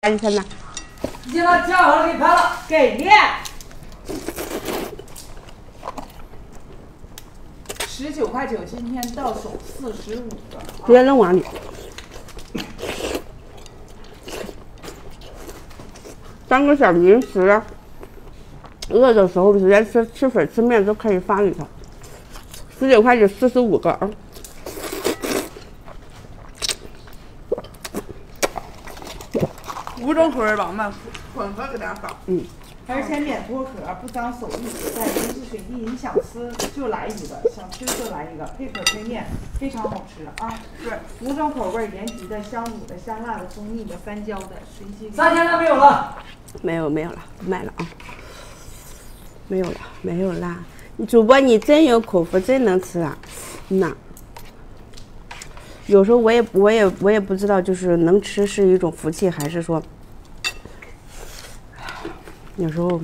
加一千单。已经拿价好了，给你拍了，给力！十九块九，今天到手四十五个。直接扔碗里。当个小零食，饿的时候直接吃吃粉吃面都可以放里头。十九块九，四十五个啊！五种口味吧，我们混合给大家发。嗯，而且免脱壳，不脏手艺，不带冰质水滴，你想吃就来一个，想吃就来一个，配可推面，非常好吃啊！对，五种口味，原皮的、香卤的、香辣的、蜂蜜的、三椒的，随机。三千单没有了，没有没有了，卖了啊！没有了没有啦！你主播你真有口福，真能吃啊！那有时候我也我也我也不知道，就是能吃是一种福气，还是说有时候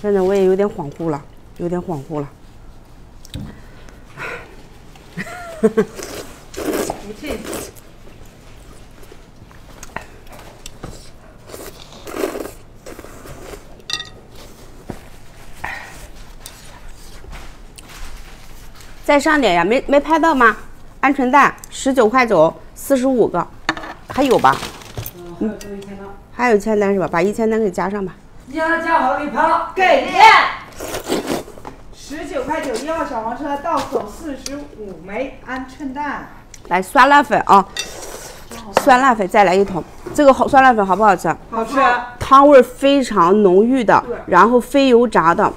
现在我也有点恍惚了，有点恍惚了。不气。再上点呀，没没拍到吗？鹌鹑蛋十九块九，四十五个，还有吧？嗯，还有一千单，是吧？把一千单给加上吧。一千单加好了，给拍了，给力！十九块九，一号小黄车到手四十五枚鹌鹑蛋。来酸辣粉啊，酸辣粉再来一桶。这个好酸辣粉好不好吃？好吃。汤味儿非常浓郁的，然后非油炸的，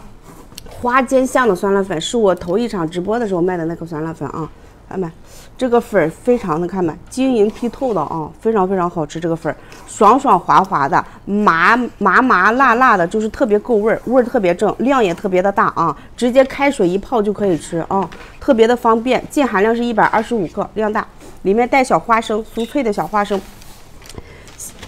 花间巷的酸辣粉是我头一场直播的时候卖的那个酸辣粉啊，看没？这个粉儿非常的看没，晶莹剔透的啊，非常非常好吃。这个粉儿爽爽滑滑的，麻麻麻辣辣的，就是特别够味儿，味儿特别正，量也特别的大啊，直接开水一泡就可以吃啊，特别的方便。净含量是一百二十五克，量大，里面带小花生，酥脆的小花生。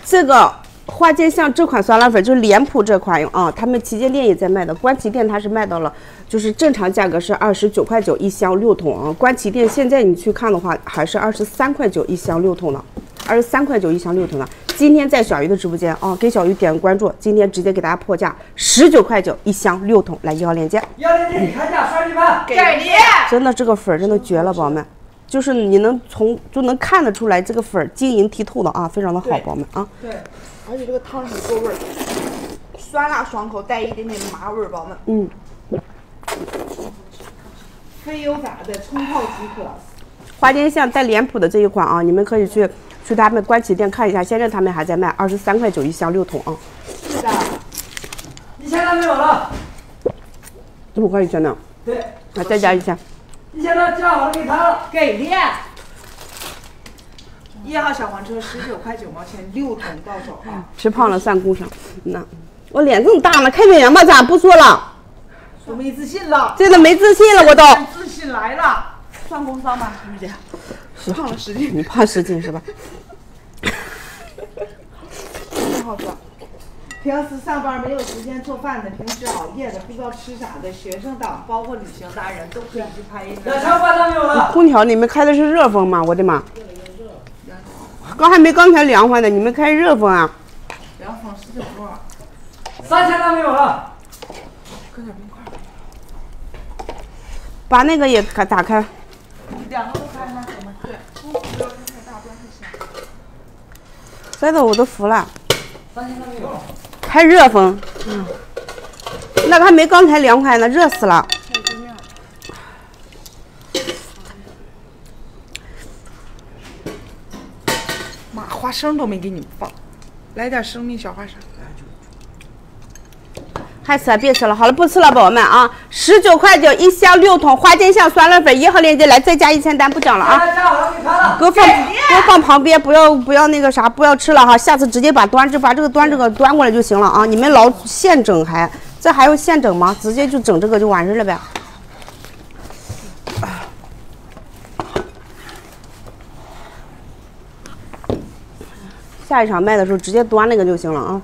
这个花间巷这款酸辣粉就是脸谱这款啊，他们旗舰店也在卖的，官旗店它是卖到了，就是正常价格是二十九块九一箱六桶啊，官旗店现在你去看的话还是二十三块九一箱六桶呢，二十三块九一箱六桶呢。今天在小鱼的直播间啊，给小鱼点个关注，今天直接给大家破价十九块九一箱六桶，来一号链接，一号链接，你看价，刷一盘，给力！真的这个粉真的绝了，宝宝们。就是你能从就能看得出来，这个粉儿晶莹剔透的啊，非常的好，宝宝们啊。对，而且这个汤很够味儿，酸辣爽口，带一点点麻味儿，宝宝们。嗯，非油炸的冲泡即可。花间巷带脸谱的这一款啊，你们可以去去他们官旗店看一下，现在他们还在卖，二十三块九一箱六桶啊，是的，一千单没有了，这么快一千呢？对，啊，再加一千，一千单价好了，给他了，给力！一号小黄车十九块九毛钱，六桶到手啊！吃胖了算工伤。那我脸这么大了，开美颜吧，咋不说了，我没自信了，真的没自信了，我都。自信来了。算工伤吗，玉姐？胖了十斤，你胖十斤是吧？真好吃。平时上班没有时间做饭的，平时熬夜的，不知道吃啥的，学生党包括旅行达人都可以去拍一两张。千八单没有了，空调你们开的是热风吗？我的妈！刚还没刚才凉快呢，你们开热风啊？凉风十九度，三千单没有了，搁点冰块。把那个也开打开。两个都开吗？我们对，不不要开太大，不然太小。塞的我都服了。三千单没有了，开热风，嗯，那个还没刚才凉快呢，热死了。妈，花生都没给你们放，来点生命小花生。还吃啊？别吃了，好了，不吃了，宝宝们啊！十九块九一箱六桶花间巷酸辣粉，一号链接来，再加一千单，不讲了啊！给我放，给我放旁边，不要不要那个啥，不要吃了哈，下次直接把端这把这个端这个端过来就行了啊！你们老现整还，这还要现整吗？直接就整这个就完事了呗。下一场卖的时候直接端那个就行了啊。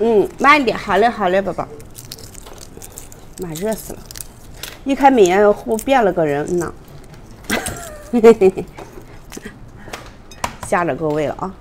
嗯，慢一点，好嘞好嘞，宝宝。妈，热死了！一开美颜后变了个人呢。吓着各位了啊！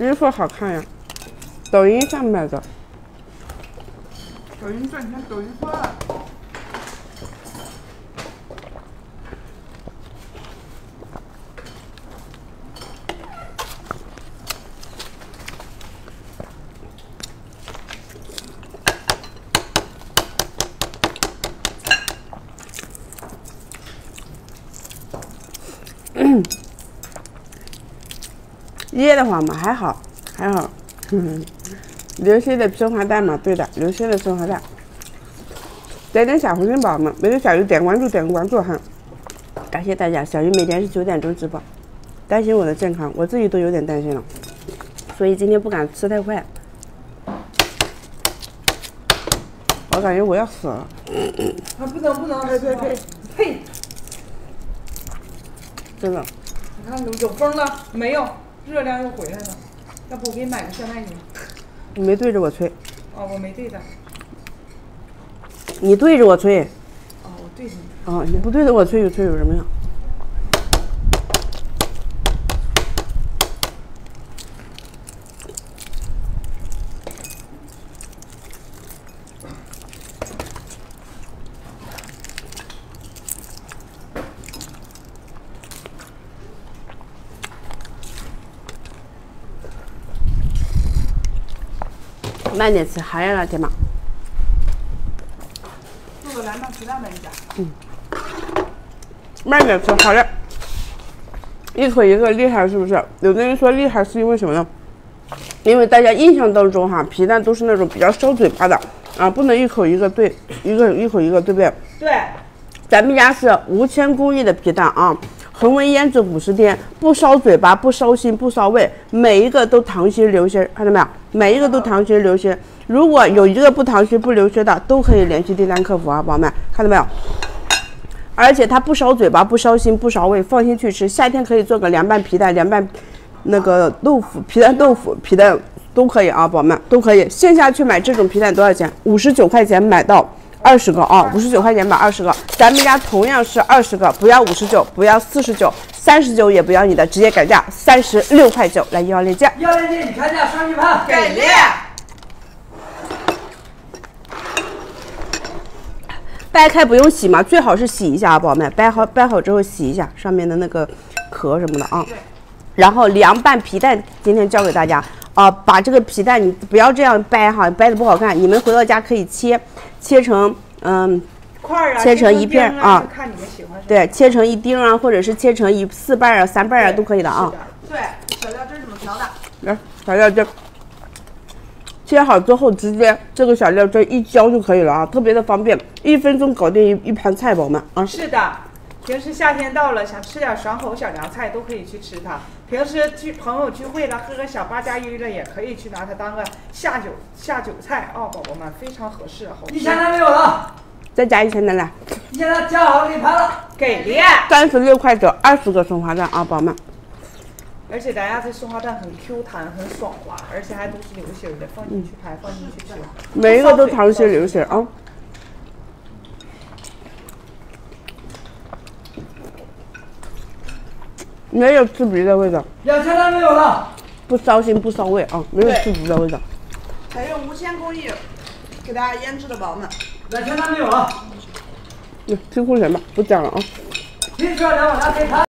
衣服好看呀，抖音上买的。抖音赚钱，抖音花了。噎得慌吗？还好，还好。嗯，流心的生化蛋嘛，对的，流心的生化蛋。点点小红心宝宝们，没有小鱼点关注，点个关注哈。感谢大家，小鱼每天是九点钟直播。担心我的健康，我自己都有点担心了，所以今天不敢吃太快。我感觉我要死了，啊，不能不能，呸呸呸！呸！真的。你看有有风了没有？热量又回来了。要不我给你买个香奈儿？你没对着我吹，哦，我没对着。你对着我吹。哦，我对着你。哦，你不对着我吹，有吹有什么用？慢点吃，好呀，老铁们。做个凉拌皮蛋吧，你家。慢点吃，好嘞。一口一个厉害是不是？有的人说厉害是因为什么呢？因为大家印象当中哈，皮蛋都是那种比较烧嘴巴的啊，不能一口一个对，一个一口一个，对不对？对，咱们家是无铅工艺的皮蛋啊，恒温腌制五十天，不烧嘴巴，不烧心，不烧胃，每一个都溏心流血，看到没有？每一个都溏心流血。如果有一个不溏心不流血的，都可以联系订单客服啊，宝宝们，看到没有？而且它不烧嘴巴，不烧心，不烧胃，放心去吃。夏天可以做个凉拌皮蛋、凉拌那个豆腐、皮蛋豆腐、皮蛋都可以啊，宝宝们都可以。线下去买这种皮蛋多少钱？五十九块钱买到二十个啊，五十九块钱买二十个。咱们家同样是二十个，不要五十九，不要四十九，三十九也不要你的，直接改价三十六块九。来一号链接，一号链接已开价，双击盘。给力！掰开不用洗嘛，最好是洗一下啊，宝宝们，掰好掰好之后洗一下上面的那个壳什么的啊。然后凉拌皮蛋，今天教给大家啊，把这个皮蛋你不要这样掰哈，掰的不好看。你们回到家可以切，切成嗯，块儿啊，切成一片啊看你们喜欢。对，切成一丁啊，或者是切成一四瓣啊、三瓣啊都可以的啊。对，小料汁怎么调的？来，小料汁，切好之后直接这个小料汁一浇就可以了啊，特别的方便，一分钟搞定一一盘菜，宝宝们啊。是的，平时夏天到了，想吃点爽口小凉菜都可以去吃它。平时聚朋友聚会了，喝个小八加一了，也可以去拿它当个下酒下酒菜啊、宝宝们非常合适，好。一千单没有了，再加一千的来，一千单加好给你盘了。给力！三十六块九，二十个松花蛋啊，宝宝们。而且咱家这松花蛋很 Q 弹，很爽滑，而且还都是流心儿的，放进去拍，放进去吃。每一个都溏心流心啊。没有刺鼻的味道，两千单没有了，不烧心不烧胃啊，没有刺鼻的味道。采用无铅工艺给大家腌制的宝宝们。两千单没有了，嗯听库存吧，不讲了啊。你需要两碗大可以盘。